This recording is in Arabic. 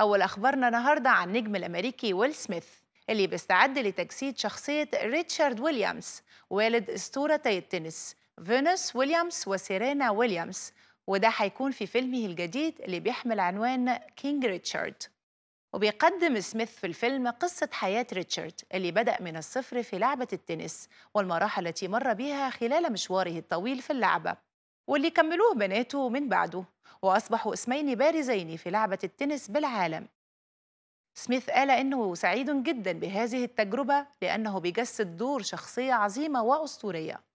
أول أخبارنا النهاردة عن النجم الأمريكي ويل سميث اللي بيستعد لتجسيد شخصية ريتشارد ويليامز والد أسطورتي التنس فينوس ويليامز وسيرينا ويليامز. وده هيكون في فيلمه الجديد اللي بيحمل عنوان King Richard. وبيقدم سميث في الفيلم قصة حياة ريتشارد اللي بدأ من الصفر في لعبة التنس والمراحل التي مر بها خلال مشواره الطويل في اللعبة. واللي كملوه بناته من بعده. وأصبحوا اسمين بارزين في لعبة التنس بالعالم. سميث قال إنه سعيد جدا بهذه التجربة لأنه بيجسد دور شخصية عظيمة وأسطورية.